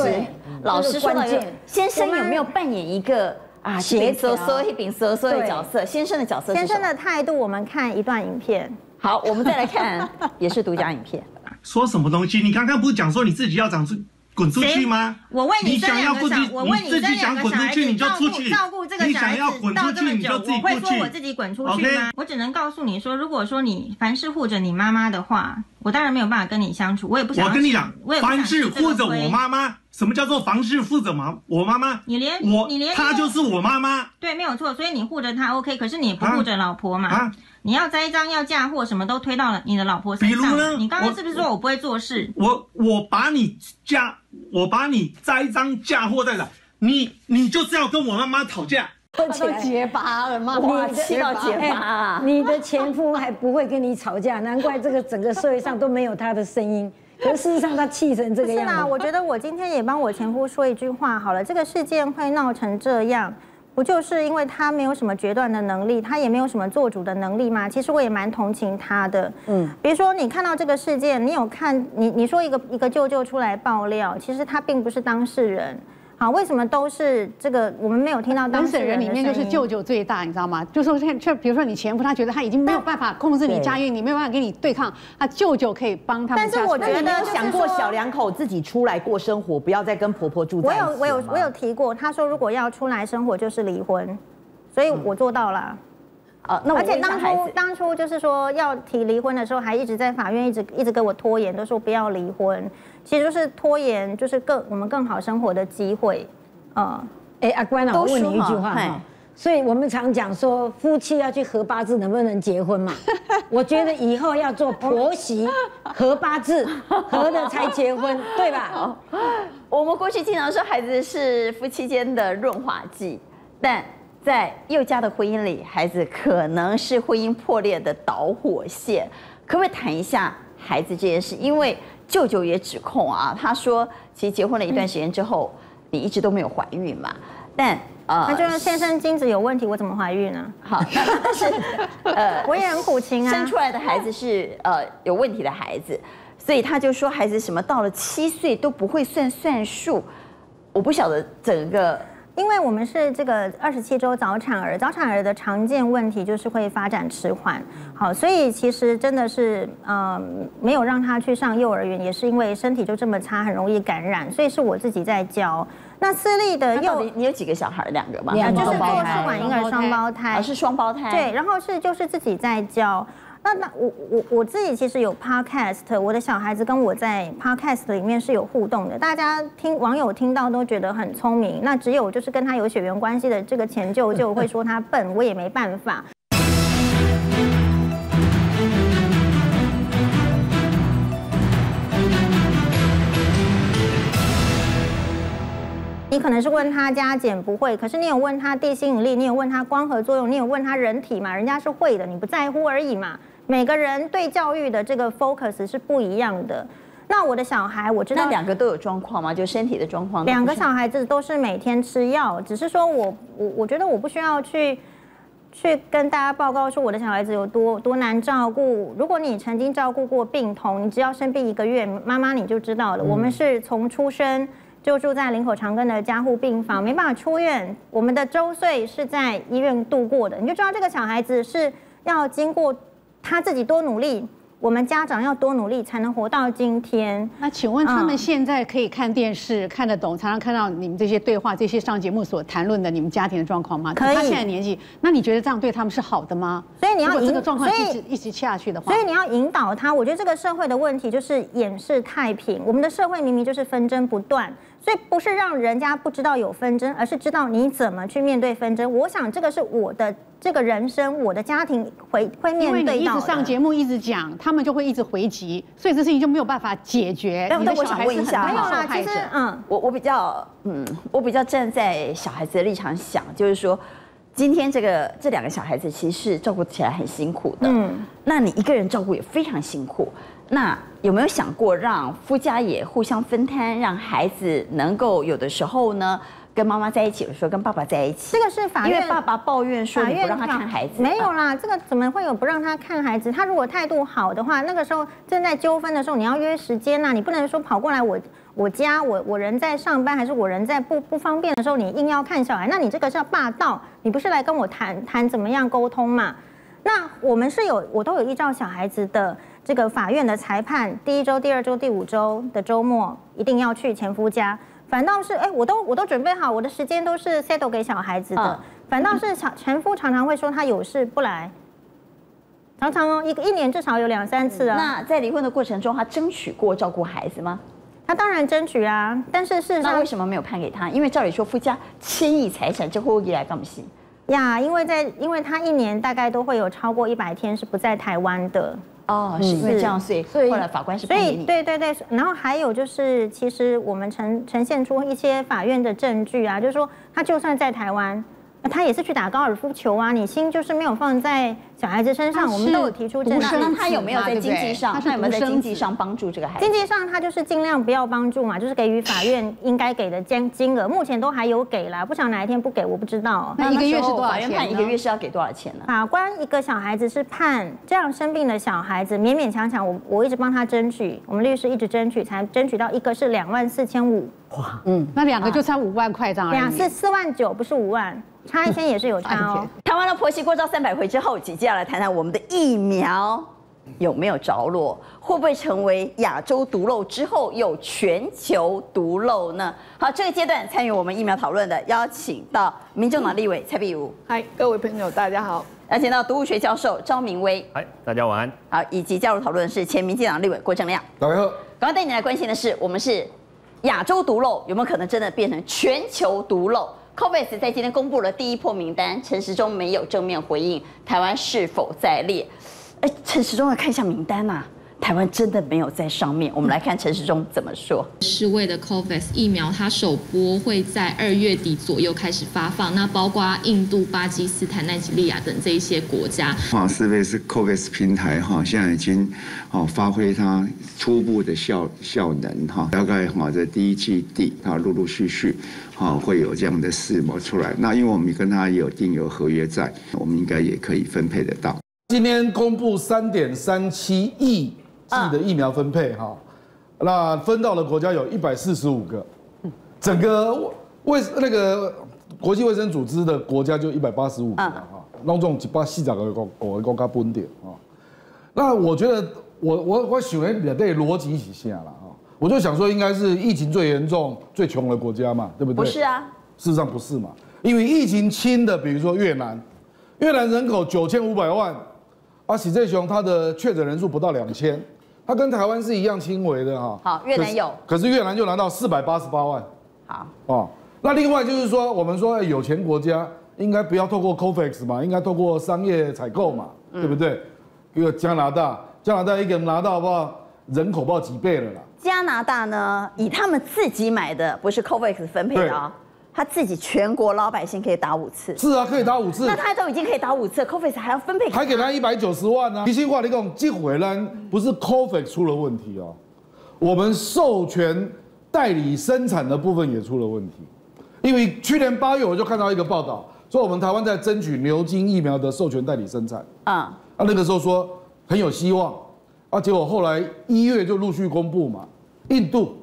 老师说的，先生有没有扮演一个啊协调、所以饼、所所的角色？先生的角色，先生的态度，我们看一段影片。好，我们再来看，也是独家影片。说什么东西？你刚刚不是讲说你自己要长出滚出去吗？我问你想生两个小，要滚出，我问你自己生两想滚出去你就出去。照顾这个你小孩想要滚子到出去你这么久，就自己会说我。自己滚出去吗？我只能告诉你说，如果说你凡事护着你妈妈的话，我当然没有办法跟你相处，我也不想。我跟你讲凡事护着我妈妈。什么叫做凡事护着妈？我妈妈，你连我你连她就是我妈妈。对，没有错，所以你护着她 OK，可是你不啊护着老婆嘛。啊你要栽赃要嫁祸，什么都推到了你的老婆身上。比如呢你刚刚是不是说我不会做事？我我把你嫁，我把你栽赃嫁祸在哪？你你就是要跟我妈妈吵架。他都结巴了，妈，妈气到结巴啊！你的前夫还不会跟你吵架，难怪这个整个社会上都没有他的声音。可事实上，他气成这个是啦，样子。我觉得我今天也帮我前夫说一句话好了。这个事件会闹成这样，不就是因为他没有什么决断的能力，他也没有什么做主的能力吗？其实我也蛮同情他的。嗯，比如说你看到这个事件，你有看你你说一个一个舅舅出来爆料，其实他并不是当事人。好，为什么都是这个？我们没有听到当当事人里面就是舅舅最大，你知道吗？就说像，就比如说你前夫，他觉得他已经没有办法控制你对家运，你没有办法跟你对抗，他舅舅可以帮他们但是。我觉得想过小两口自己出来过生活，不要再跟婆婆住在我一起有我有我有提过，他说如果要出来生活就是离婚，所以我做到了。呃，那我而且当初当初就是说要提离婚的时候，还一直在法院一直一直跟我拖延，都说不要离婚，其实就是拖延，就是更我们更好生活的机会。嗯，哎，阿关啊，我问你一句话哈。所以我们常讲说，夫妻要去合八字，能不能结婚嘛？我觉得以后要做婆媳合八字，合的才结婚，对吧？我们过去经常说孩子是夫妻间的润滑剂，但在佑家的婚姻里，孩子可能是婚姻破裂的导火线。可不可以谈一下孩子这件事？因为舅舅也指控啊，他说其实结婚了一段时间之后，你一直都没有怀孕嘛，但呃那就是先生精子有问题，我怎么怀孕呢？好，但是 呃，我也很苦情啊。生出来的孩子是呃有问题的孩子，所以他就说孩子什么到了七岁都不会算算数，我不晓得整个因为我们是这个二十七周早产儿，早产儿的常见问题就是会发展迟缓，好，所以其实真的是，嗯，没有让他去上幼儿园，也是因为身体就这么差，很容易感染，所以是我自己在教。那私立的幼你有几个小孩？两个吗？两个就是做双胞胎试管婴儿双胞胎哦，，是双胞胎。对，然后是就是自己在教。那那我我我自己其实有 podcast，我的小孩子跟我在 podcast 里面是有互动的，大家听网友听到都觉得很聪明。那只有就是跟他有血缘关系的这个前舅舅会说他 笨，我也没办法。你可能是问他加减不会，可是你有问他地心引力，你有问他光合作用，你有问他人体嘛？人家是会的，你不在乎而已嘛。每个人对教育的这个 focus 是不一样的。那我的小孩，我知道那两个都有状况吗？就身体的状况？两个小孩子都是每天吃药，只是说我我我觉得我不需要去去跟大家报告说我的小孩子有多多难照顾。如果你曾经照顾过病童，你只要生病一个月，妈妈你就知道了。我们是从出生就住在林口长庚的加护病房，没办法出院。我们的周岁是在医院度过的，你就知道这个小孩子是要经过他自己多努力。我们家长要多努力才能活到今天。那请问他们嗯现在可以看电视看得懂，常常看到你们这些对话、这些上节目所谈论的你们家庭的状况吗？可以他现在年纪，那你觉得这样对他们是好的吗？所以你要引如果这个状况一直一直下去的话，所以你要引导他。我觉得这个社会的问题就是掩饰太平。我们的社会明明就是纷争不断，所以不是让人家不知道有纷争，而是知道你怎么去面对纷争。我想这个是我的这个人生，我的家庭会会面对到你一直上的。节目一直讲，他们就会一直回击，所以这事情就没有办法解决。但但我想问一下没有啦，其实嗯，我我比较嗯，我比较站在小孩子的立场想，就是说，今天这个这两个小孩子其实是照顾起来很辛苦的，嗯嗯，那你一个人照顾也非常辛苦，那有没有想过让夫家也互相分摊，让孩子能够有的时候呢，跟妈妈在一起，有时候跟爸爸在一起？这个是法院因为爸爸抱怨说你不让他看孩子，没有啦，这个怎么会有不让他看孩子？他如果态度好的话，那个时候正在纠纷的时候，你要约时间呐、你不能说跑过来我我家，我我人在上班，还是我人在不不方便的时候，你硬要看小孩，那你这个是要霸道，你不是来跟我谈谈怎么样沟通嘛？那我们是有，我都有依照小孩子的这个法院的裁判，第一周、第二周、第五周的周末一定要去前夫家。反倒是，哎，我都我都准备好，我的时间都是 settle 给小孩子的。反倒是前前夫常常会说他有事不来，常常哦，一个一年至少有两三次啊。那在离婚的过程中，他争取过照顾孩子吗？他当然争取啊，但是事实上为什么没有判给他？因为照理说夫家千亿财产，这会不会来干不行？呀，因为在因为他一年大概都会有超过一百天是不在台湾的。哦，是因为这样，所以所以后来法官是判给你。对对对，然后还有就是，其实我们呈呈现出一些法院的证据啊，就是说他就算在台湾。他也是去打高尔夫球啊，你心就是没有放在小孩子身上。我们都有提出证据。那他有没有在经济上？他有没有在经济上帮助这个孩子？经济上他就是尽量不要帮助嘛，就是给予法院应该给的金金额。目前都还有给啦，不想哪一天不给，我不知道。那一个月是多少钱？判一个月是要给多少钱呢？法官一个小孩子是判这样生病的小孩子，勉勉强强，我我一直帮他争取，我们律师一直争取，才争取到一个是两万四千五。哇，嗯，那两个就差五万块这样。两四四万九，不是五万。差一千也是有差哦。谈完了婆媳过招三百回之后，紧接下来谈谈我们的疫苗有没有着落，会不会成为亚洲毒漏之后又全球毒漏呢？好，这个阶段参与我们疫苗讨论的，邀请到民众党立委蔡碧如，嗨，各位朋友大家好。邀请到毒物学教授张明威，嗨，大家晚安。好，以及加入讨论的是前民进党立委郭正亮，大家好。刚刚带你来关心的是，我们是亚洲毒漏有没有可能真的变成全球毒漏？COVAX 在今天公布了第一破名单，陈时中没有正面回应台湾是否在列。哎，陈时中要看一下名单呐。台湾真的没有在上面，我们来看陈时中怎么说。世卫的 COVAX 疫苗，它首波会在二月底左右开始发放，那包括印度、巴基斯坦、奈及利亚等这一些国家。哈，世卫是 COVAX 平台哈，现在已经哦发挥它初步的效效能哈，大概哈在第一季底，啊陆陆续续哈会有这样的事模出来。那因为我们跟他有订有合约在，我们应该也可以分配得到。今天公布三点三七亿。剂的疫苗分配哈，那分到的国家有一百四十五个，整个卫那个国际卫生组织的国家就一百八十五个哈，弄这种几百四十个国国国家分点啊。那我觉得我我我想的对逻辑是下了哈，我就想说应该是疫情最严重、最穷的国家嘛，对不对？不是啊，事实上不是嘛，因为疫情轻的，比如说越南，越南人口九千五百万，啊，喜这雄他的确诊人数不到两千。他跟台湾是一样轻微的哈，好，越南有，可是越南就拿到四百八十八万，好，哦，那另外就是说，我们说有钱国家应该不要透过 COVAX 嘛，应该透过商业采购嘛，对不对？一个加拿大，加拿大一个人拿到不知道人口不知道几倍了啦。加拿大呢，以他们自己买的，不是 COVAX 分配的啊。他自己全国老百姓可以打五次，是啊，可以打五次。那他都已经可以打五次，COVAX 还要分配，还给他一百九十万呢。提醒话，你讲这回呢，不是 COVAX 出了问题哦，我们授权代理生产的部分也出了问题。因为去年八月我就看到一个报道，说我们台湾在争取牛津疫苗的授权代理生产，啊，啊那个时候说很有希望，啊结果后来一月就陆续公布嘛，印度、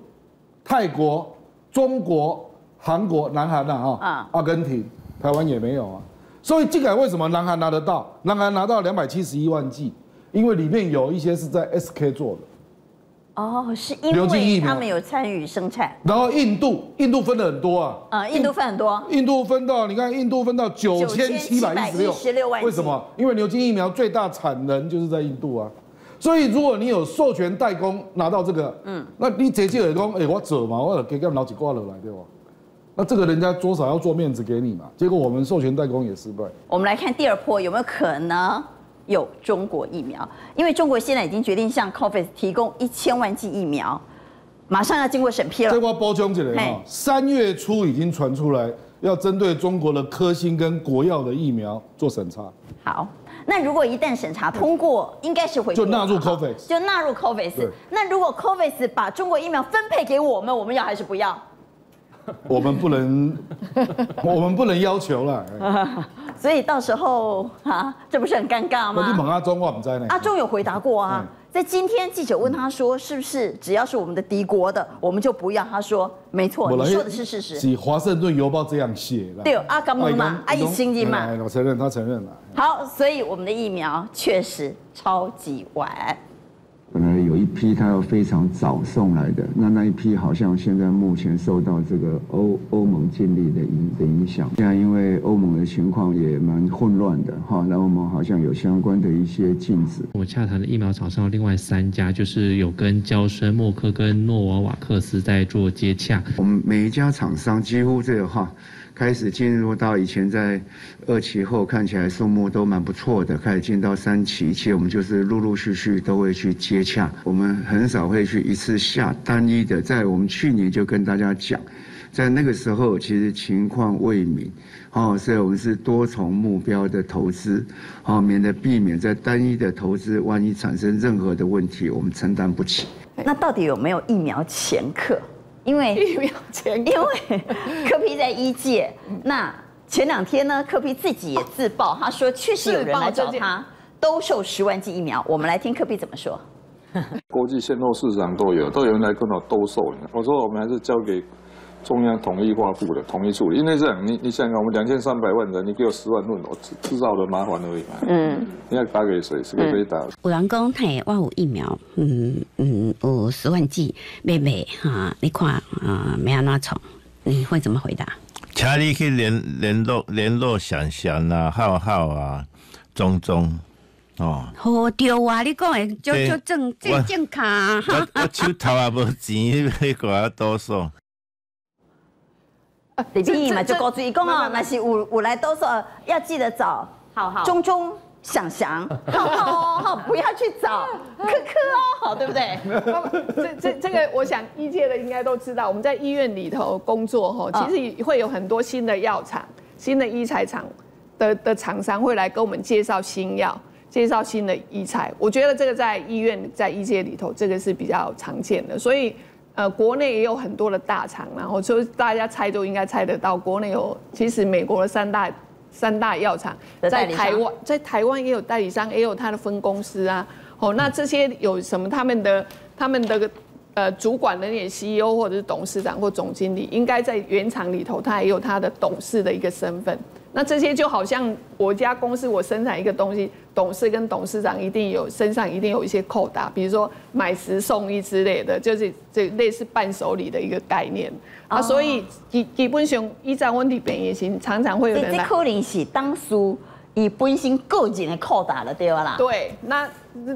泰国、中国。韩国、南韩呐，哈，阿根廷、台湾也没有啊，所以这个为什么南韩拿得到？南韩拿到两百七十一万剂，因为里面有一些是在 SK 做的。哦，是因为他们有参与生产。然后印度，印度分的很多啊。啊，印度分很多。印度分到，你看，印度分到九千七百一十六万。为什么？因为牛津疫苗最大产能就是在印度啊。所以如果你有授权代工拿到这个，嗯，那你直接耳工，哎，我走嘛，我给他们老几挂了来，对吧？那这个人家多少要做面子给你嘛？结果我们授权代工也失败。我们来看第二波有没有可能有中国疫苗？因为中国现在已经决定向 COVAX 提供一千万剂疫苗，马上要经过审批了。这波包装起来哈，三月初已经传出来要针对中国的科兴跟国药的疫苗做审查。好，那如果一旦审查通过，应该是回就纳入 COVAX，就纳入 COVAX。那如果 COVAX 把中国疫苗分配给我们，我们要还是不要？我们不能，我们不能要求了。所以到时候啊，这不是很尴尬吗？你问阿中，我唔知呢。阿中有回答过啊，在今天记者问他说，是不是只要是我们的敌国的，我们就不要？他说没错，你说的是事实。是华盛顿邮报这样写的。对，阿甘姆嘛，阿姨心经嘛。我承认，他承认了。好，所以我们的疫苗确实超级晚。本来有一批他要非常早送来的，那那一批好像现在目前受到这个欧欧盟禁令的影的影响。现在因为欧盟的情况也蛮混乱的哈，那我们好像有相关的一些禁止。我洽谈的疫苗厂商另外三家，就是有跟娇生、默克跟诺瓦瓦克斯在做接洽。我们每一家厂商几乎这个哈。开始进入到以前在二期后看起来数目都蛮不错的，开始进到三期，其实我们就是陆陆续续都会去接洽，我们很少会去一次下单一的。在我们去年就跟大家讲，在那个时候其实情况未明，哦，所以我们是多重目标的投资，哦，免得避免在单一的投资万一产生任何的问题，我们承担不起。那到底有没有疫苗前客？因为疫苗前，因为科批在一届，那前两天呢，科批自己也自曝，他说确实有人来找他兜售十万剂疫苗。我们来听科批怎么说。国际鲜肉市场都有，都有人来跟我兜售。我说我们还是交给。中央统一发布的，统一处理。因为这样，你你想想，我们两千三百万人，你给我十万份，我制制造的麻烦而已嘛。嗯。你要打给谁？是个可以打。有人讲他我有疫苗，嗯嗯，有十万剂，妹妹哈，你看啊，没安那从，你会怎么回答？请你去联联络联络想想啊，浩浩啊，中中哦。好丢啊！你讲的就就正正正卡。我我手头也无钱，你给我多少？李碧嘛，就告诉伊讲哦，那是五五来都说要记得找。好好。中中想想，好好好，不要去找。科科哦，好对不对？这这这个，我想医界的应该都知道，我们在医院里头工作哈，其实会有很多新的药厂、新的医材厂的的厂商会来跟我们介绍新药、介绍新的医材。我觉得这个在医院在医界里头，这个是比较常见的，所以。呃，国内也有很多的大厂，然后就大家猜都应该猜得到，国内有其实美国的三大三大药厂，在台湾在台湾也有代理商，也有他的分公司啊。哦，那这些有什么？他们的他们的呃主管人员 CEO 或者是董事长或总经理，应该在原厂里头，他也有他的董事的一个身份。那这些就好像我家公司，我生产一个东西，董事跟董事长一定有身上一定有一些扣打，比如说买十送一之类的，就是这类似伴手礼的一个概念啊。所以基基本上依照问题本也行，常常会有人来。这可能是当初以本身个人的扣打了，对吧啦？对，那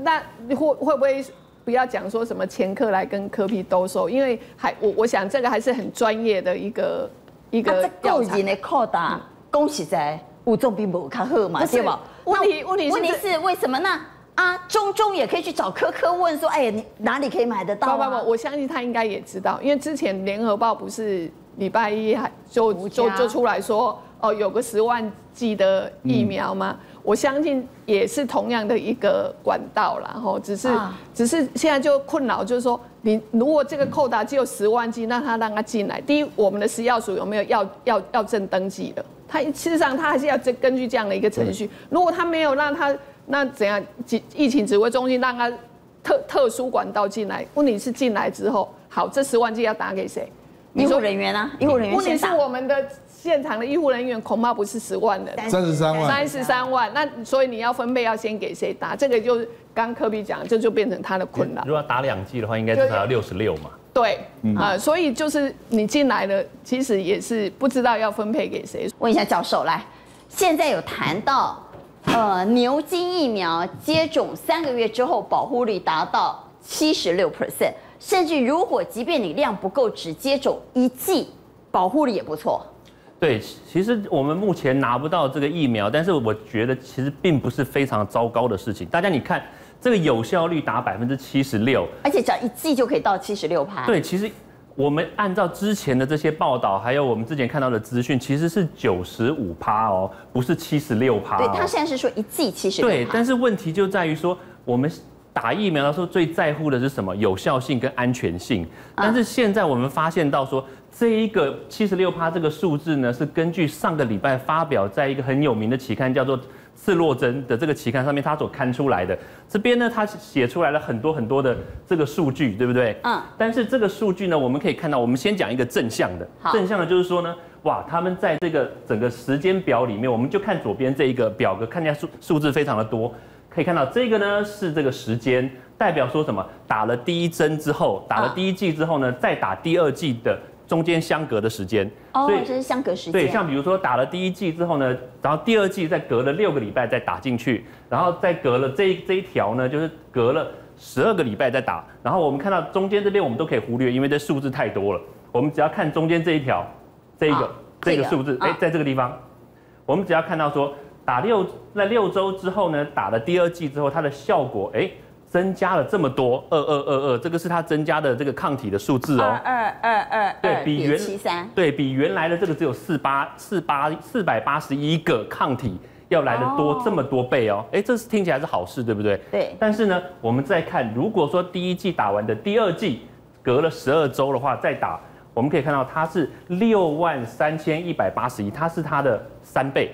那会会不会不要讲说什么前客来跟科皮兜售？因为还我我想这个还是很专业的一个一个个人的扣打。恭喜在武重并不卡赫嘛，对吧？问题问题问题是为什么呢？啊，中中也可以去找科科问说，哎，你哪里可以买得到？不不不，我相信他应该也知道，因为之前联合报不是礼拜一还就就就出来说，哦，有个十万剂的疫苗吗？我相信也是同样的一个管道然后只是只是现在就困扰，就是说，你如果这个扣达只有十万剂，那他让他进来，第一，我们的食药署有没有要要要证登记的？他事实上，他还是要根根据这样的一个程序。如果他没有让他那怎样，疫疫情指挥中心让他特特殊管道进来，问题是进来之后，好，这十万剂要打给谁？医护人员啊，医护人员问题是我们的现场的医护人员恐怕不是十万人，三十三万，三十三万。那所以你要分配要先给谁打？这个就是刚科比讲，这就变成他的困难。如果要打两剂的话，应该至少要六十六嘛。对，啊，所以就是你进来了，其实也是不知道要分配给谁。问一下教授，来，现在有谈到，呃，牛津疫苗接种三个月之后保护率达到七十六 percent，甚至如果即便你量不够，只接种一剂，保护力也不错。对，其实我们目前拿不到这个疫苗，但是我觉得其实并不是非常糟糕的事情。大家你看。这个有效率达百分之七十六，而且只要一剂就可以到七十六趴。对，其实我们按照之前的这些报道，还有我们之前看到的资讯，其实是九十五趴哦，不是七十六趴。对他现在是说一剂七十六。对，但是问题就在于说，我们打疫苗的时候最在乎的是什么？有效性跟安全性。但是现在我们发现到说，这一个七十六趴这个数字呢，是根据上个礼拜发表在一个很有名的期刊叫做。次洛针的这个期刊上面，他所刊出来的这边呢，他写出来了很多很多的这个数据，对不对？嗯。但是这个数据呢，我们可以看到，我们先讲一个正向的。正向的就是说呢，哇，他们在这个整个时间表里面，我们就看左边这一个表格，看起来数数字非常的多。可以看到这个呢是这个时间，代表说什么？打了第一针之后，打了第一剂之后呢，再打第二剂的。中间相隔的时间，哦，这是相隔时间。对，像比如说打了第一剂之后呢，然后第二剂再隔了六个礼拜再打进去，然后再隔了这这一条呢，就是隔了十二个礼拜再打。然后我们看到中间这边我们都可以忽略，因为这数字太多了。我们只要看中间这一条，这一个这个数字，哎，在这个地方，我们只要看到说打六在六周之后呢，打了第二剂之后，它的效果，哎。增加了这么多，二二二二，这个是它增加的这个抗体的数字哦，二二二二，对比原七三，对比原来的这个只有四八四八四百八十一个抗体要来的多这么多倍哦，哎，这是听起来是好事，对不对？对。但是呢，我们再看，如果说第一季打完的第二季隔了十二周的话再打，我们可以看到它是六万三千一百八十一，它是它的三倍。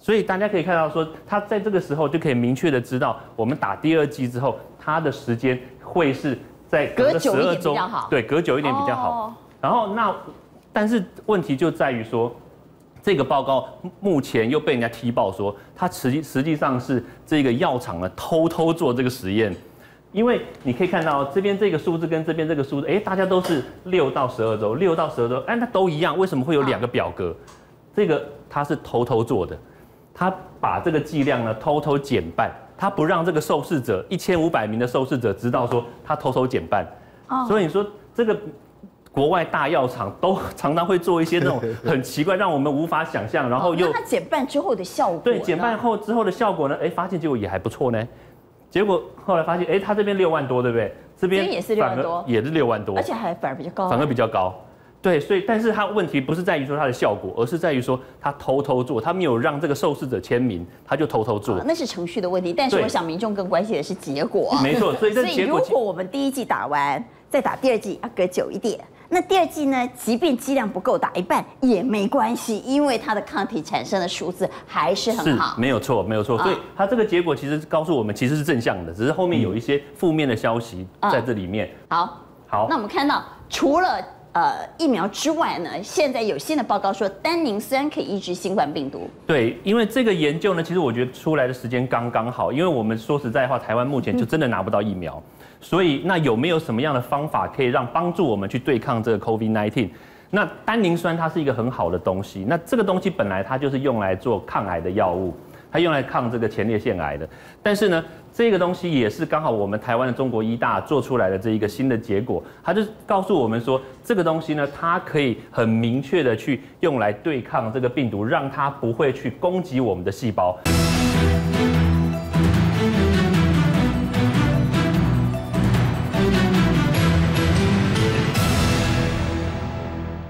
所以大家可以看到，说他在这个时候就可以明确的知道，我们打第二剂之后，它的时间会是在隔十二周，对，隔久一点比较好。然后那，但是问题就在于说，这个报告目前又被人家踢爆说，它实际实际上是这个药厂呢偷偷做这个实验，因为你可以看到这边这个数字跟这边这个数字，哎，大家都是六到十二周，六到十二周，哎，那都一样，为什么会有两个表格？这个它是偷偷做的。他把这个剂量呢偷偷减半，他不让这个受试者一千五百名的受试者知道说他偷偷减半，所以你说这个国外大药厂都常常会做一些那种很奇怪，让我们无法想象，然后又他减半之后的效果，对，减半后之后的效果呢？哎，发现结果也还不错呢。结果后来发现，哎，他这边六万多，对不对？这边也是六万多，也是六万多，而且还反而比较高，反而比较高。对，所以但是它问题不是在于说它的效果，而是在于说他偷偷做，他没有让这个受试者签名，他就偷偷做。那是程序的问题，但是我想民众更关心的是结果。没错，所以所以如果我们第一季打完，再打第二季要隔久一点，那第二季呢，即便剂量不够打一半也没关系，因为它的抗体产生的数字还是很好。没有错，没有错。所以它这个结果其实告诉我们，其实是正向的，只是后面有一些负面的消息在这里面。好，好，那我们看到除了。呃，疫苗之外呢，现在有新的报告说，单宁虽然可以抑制新冠病毒。对，因为这个研究呢，其实我觉得出来的时间刚刚好，因为我们说实在话，台湾目前就真的拿不到疫苗，所以那有没有什么样的方法可以让帮助我们去对抗这个 COVID-19？那单宁酸它是一个很好的东西，那这个东西本来它就是用来做抗癌的药物，它用来抗这个前列腺癌的，但是呢。这个东西也是刚好我们台湾的中国医大做出来的这一个新的结果，它就告诉我们说，这个东西呢，它可以很明确的去用来对抗这个病毒，让它不会去攻击我们的细胞。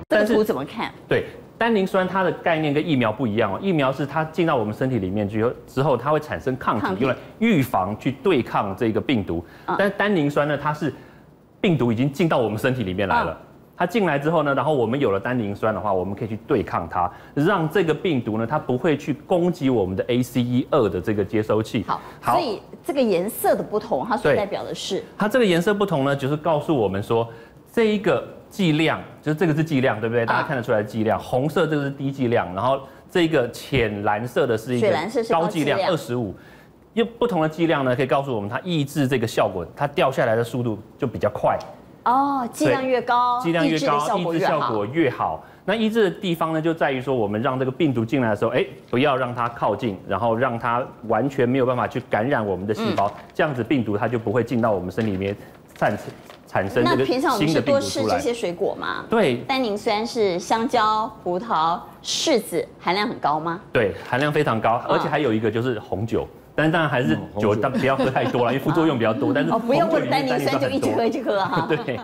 这个图怎么看？对。单宁酸它的概念跟疫苗不一样哦，疫苗是它进到我们身体里面去之后，它会产生抗体，用来预防去对抗这个病毒。但是单宁酸呢，它是病毒已经进到我们身体里面来了，它进来之后呢，然后我们有了单宁酸的话，我们可以去对抗它，让这个病毒呢，它不会去攻击我们的 ACE 二的这个接收器。好，所以这个颜色的不同，它所代表的是它这个颜色不同呢，就是告诉我们说这一个。剂量就是这个是剂量，对不对？大家看得出来剂量，红色这个是低剂量，然后这个浅蓝色的是一个高剂量，二十五。用不同的剂量呢，可以告诉我们它抑制这个效果，它掉下来的速度就比较快。哦，剂量越高，剂量越高，抑制效果越好。那抑制的地方呢，就在于说我们让这个病毒进来的时候，哎，不要让它靠近，然后让它完全没有办法去感染我们的细胞，这样子病毒它就不会进到我们身体里面散产。产生那平常我们是多吃这些水果吗？对，单宁虽然是香蕉、葡萄、柿子，含量很高吗？对，含量非常高，而且还有一个就是红酒，但是当然还是酒，但不要喝太多了，因为副作用比较多。但是哦，不用为了单宁酸就一直喝一直喝哈。对，